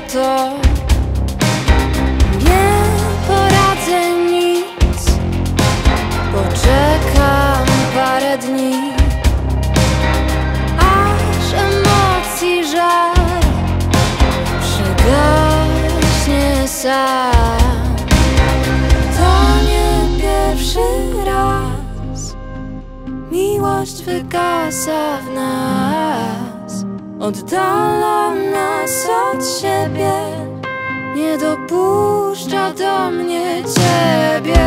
sekreto Nie poradzę nic. Poczekam parę dni. Aż emocji żar Przygaśnie sam. To nie pierwszy raz. Miłość wygasa w nas Oddala nas od siebie. Nie dopuszcza do mnie ciebie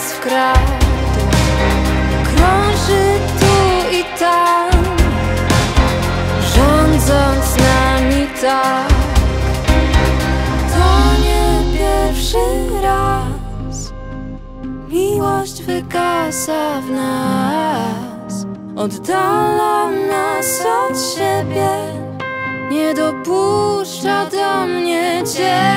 teraz w krat Krąży tu i tam Rządząc nami tak. To nie pierwszy raz. Miłość wygasa w nas. Oddala nas od siebie. Nie dopuszcza do mnie Zostań